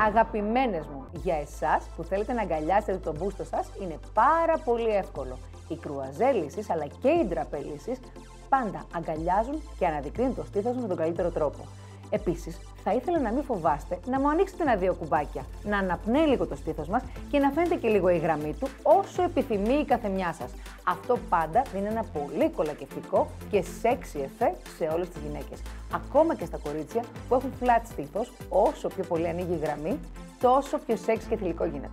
Αγαπημένες μου, για εσάς που θέλετε να αγκαλιάσετε το μπούστο σας, είναι πάρα πολύ εύκολο. Οι κρουαζέλισσεις αλλά και οι ντραπελίσεις πάντα αγκαλιάζουν και αναδεικνύουν το στήθος μας με τον καλύτερο τρόπο. Επίσης, θα ήθελα να μην φοβάστε να μου ανοίξετε ένα-δύο κουμπάκια, να αναπνέει λίγο το στήθος μας και να φαίνεται και λίγο η γραμμή του όσο επιθυμεί η καθεμιά σας. Αυτό πάντα είναι ένα πολύ κολακευτικό και sexy εφέ σε όλες τις γυναίκες. Ακόμα και στα κορίτσια που έχουν flat στήθος, όσο πιο πολύ ανοίγει η γραμμή, τόσο πιο sexy και θηλυκό γίνεται.